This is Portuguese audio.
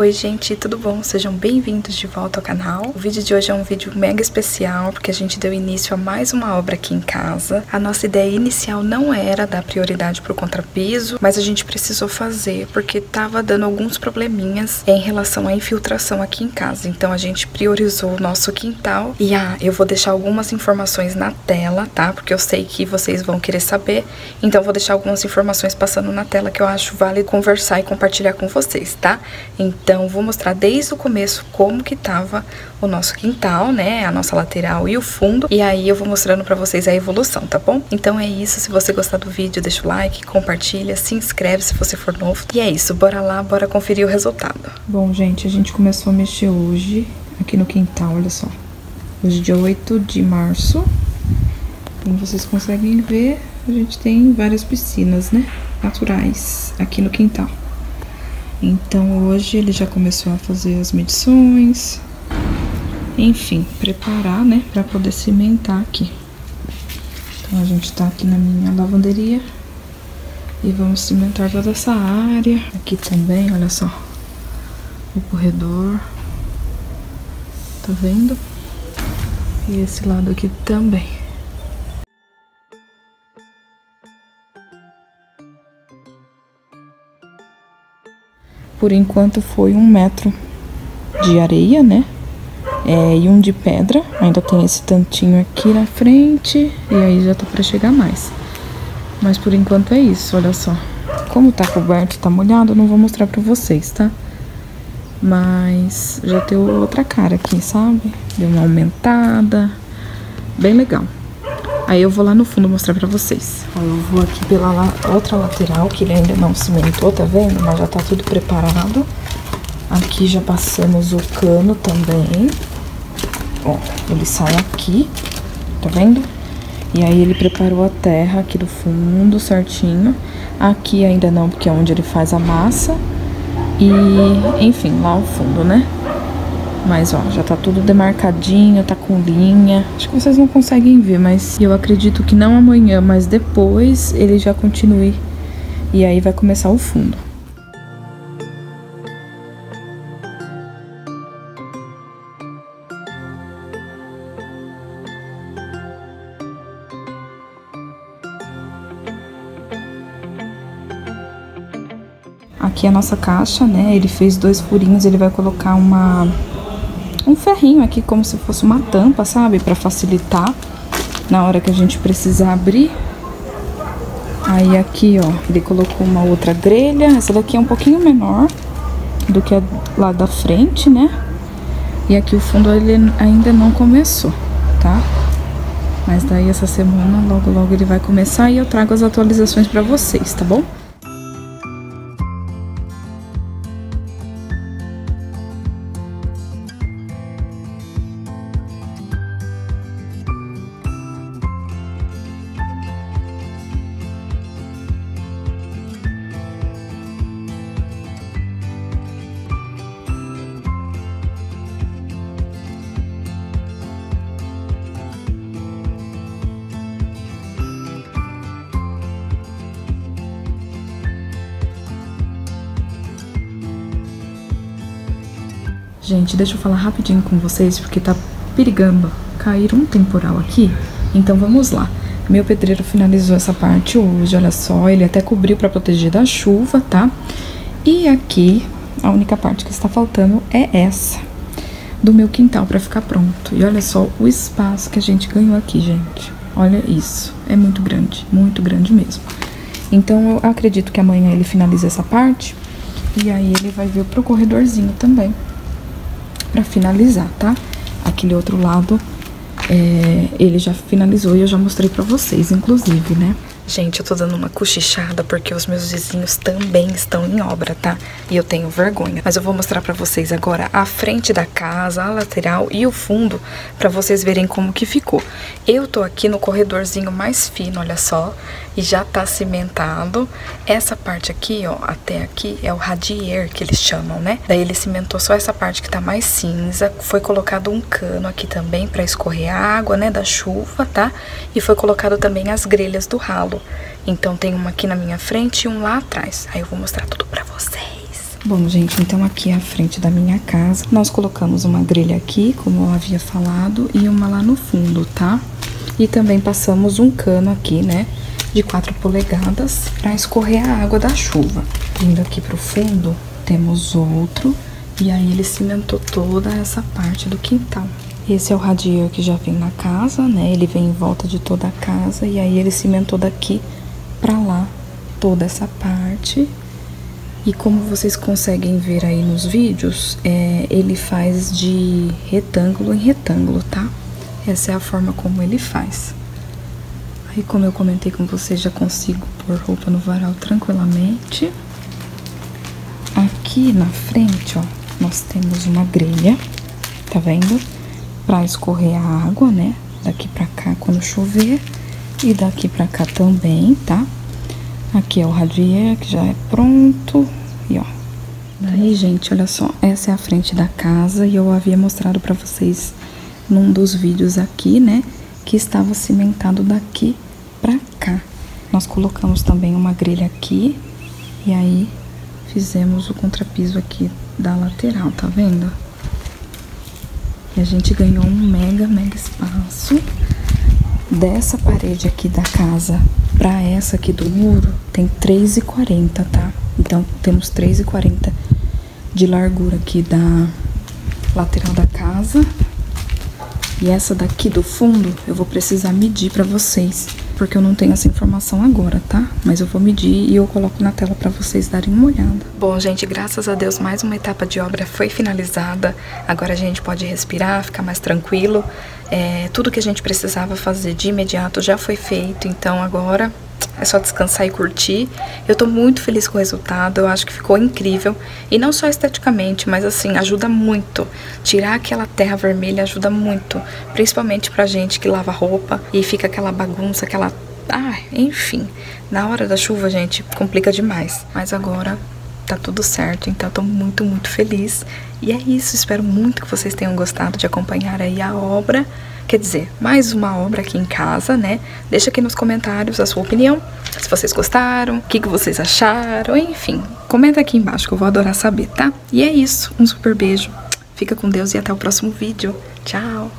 Oi gente, tudo bom? Sejam bem-vindos de volta ao canal. O vídeo de hoje é um vídeo mega especial porque a gente deu início a mais uma obra aqui em casa. A nossa ideia inicial não era dar prioridade pro contrapiso, mas a gente precisou fazer porque tava dando alguns probleminhas em relação à infiltração aqui em casa. Então a gente priorizou o nosso quintal e ah, eu vou deixar algumas informações na tela, tá? Porque eu sei que vocês vão querer saber. Então vou deixar algumas informações passando na tela que eu acho válido conversar e compartilhar com vocês, tá? Então então, vou mostrar desde o começo como que tava o nosso quintal, né? A nossa lateral e o fundo. E aí eu vou mostrando pra vocês a evolução, tá bom? Então é isso. Se você gostar do vídeo, deixa o like, compartilha, se inscreve se você for novo. E é isso. Bora lá, bora conferir o resultado. Bom, gente, a gente começou a mexer hoje aqui no quintal, olha só. Hoje, dia 8 de março. Como vocês conseguem ver, a gente tem várias piscinas, né? Naturais aqui no quintal. Então hoje ele já começou a fazer as medições, enfim, preparar, né, para poder cimentar aqui. Então a gente tá aqui na minha lavanderia e vamos cimentar toda essa área. Aqui também, olha só, o corredor, tá vendo? E esse lado aqui também. Por enquanto foi um metro de areia, né? É, e um de pedra. Ainda tem esse tantinho aqui na frente. E aí já tá pra chegar mais. Mas por enquanto é isso, olha só. Como tá coberto, tá molhado, eu não vou mostrar pra vocês, tá? Mas já deu outra cara aqui, sabe? Deu uma aumentada. Bem legal. Aí eu vou lá no fundo mostrar pra vocês. Eu vou aqui pela la outra lateral, que ele ainda não cimentou, tá vendo? Mas já tá tudo preparado. Aqui já passamos o cano também. Ó, ele sai aqui, tá vendo? E aí ele preparou a terra aqui do fundo certinho. Aqui ainda não, porque é onde ele faz a massa. E, enfim, lá o fundo, né? Mas ó, já tá tudo demarcadinho, tá com linha. Acho que vocês não conseguem ver, mas eu acredito que não amanhã, mas depois ele já continue. E aí vai começar o fundo. Aqui é a nossa caixa, né? Ele fez dois furinhos, ele vai colocar uma um ferrinho aqui como se fosse uma tampa, sabe? Pra facilitar na hora que a gente precisar abrir. Aí aqui, ó, ele colocou uma outra grelha. Essa daqui é um pouquinho menor do que a lá da frente, né? E aqui o fundo ele ainda não começou, tá? Mas daí essa semana, logo logo ele vai começar e eu trago as atualizações pra vocês, tá bom? Gente, deixa eu falar rapidinho com vocês, porque tá perigando cair um temporal aqui. Então vamos lá. Meu pedreiro finalizou essa parte hoje, olha só, ele até cobriu para proteger da chuva, tá? E aqui, a única parte que está faltando é essa, do meu quintal para ficar pronto. E olha só o espaço que a gente ganhou aqui, gente. Olha isso, é muito grande, muito grande mesmo. Então eu acredito que amanhã ele finaliza essa parte e aí ele vai vir pro corredorzinho também para finalizar, tá? Aquele outro lado, é, ele já finalizou e eu já mostrei para vocês, inclusive, né? Gente, eu tô dando uma cochichada porque os meus vizinhos também estão em obra, tá? E eu tenho vergonha. Mas eu vou mostrar pra vocês agora a frente da casa, a lateral e o fundo, pra vocês verem como que ficou. Eu tô aqui no corredorzinho mais fino, olha só, e já tá cimentado. Essa parte aqui, ó, até aqui, é o radier que eles chamam, né? Daí ele cimentou só essa parte que tá mais cinza. Foi colocado um cano aqui também pra escorrer a água, né, da chuva, tá? E foi colocado também as grelhas do ralo. Então tem uma aqui na minha frente e um lá atrás. Aí eu vou mostrar tudo pra vocês. Bom, gente, então aqui é a frente da minha casa. Nós colocamos uma grelha aqui, como eu havia falado, e uma lá no fundo, tá? E também passamos um cano aqui, né, de 4 polegadas para escorrer a água da chuva. Vindo aqui pro fundo, temos outro, e aí ele cimentou toda essa parte do quintal. Esse é o radier que já vem na casa, né? Ele vem em volta de toda a casa e aí ele cimentou daqui para lá toda essa parte. E como vocês conseguem ver aí nos vídeos, é, ele faz de retângulo em retângulo, tá? Essa é a forma como ele faz. Aí, como eu comentei com vocês, já consigo pôr roupa no varal tranquilamente. Aqui na frente, ó, nós temos uma grelha, tá vendo? Pra escorrer a água, né? Daqui pra cá quando chover e daqui pra cá também, tá? Aqui é o radier que já é pronto e ó. Daí, gente, olha só, essa é a frente da casa e eu havia mostrado pra vocês num dos vídeos aqui, né? Que estava cimentado daqui pra cá. Nós colocamos também uma grelha aqui e aí fizemos o contrapiso aqui da lateral, tá vendo? E a gente ganhou um mega, mega espaço. Dessa parede aqui da casa pra essa aqui do muro, tem 3,40, tá? Então, temos 3,40 de largura aqui da lateral da casa. E essa daqui do fundo, eu vou precisar medir pra vocês porque eu não tenho essa informação agora, tá? Mas eu vou medir e eu coloco na tela para vocês darem uma olhada. Bom, gente, graças a Deus mais uma etapa de obra foi finalizada. Agora a gente pode respirar, ficar mais tranquilo. É, tudo que a gente precisava fazer de imediato já foi feito, então agora é só descansar e curtir. Eu tô muito feliz com o resultado, eu acho que ficou incrível. E não só esteticamente, mas assim, ajuda muito. Tirar aquela terra vermelha ajuda muito. Principalmente pra gente que lava roupa e fica aquela bagunça, aquela. Ah, enfim. Na hora da chuva, gente, complica demais. Mas agora tá tudo certo, então eu tô muito, muito feliz. E é isso, espero muito que vocês tenham gostado de acompanhar aí a obra. Quer dizer, mais uma obra aqui em casa, né? Deixa aqui nos comentários a sua opinião, se vocês gostaram, o que, que vocês acharam, enfim. Comenta aqui embaixo que eu vou adorar saber, tá? E é isso, um super beijo. Fica com Deus e até o próximo vídeo. Tchau!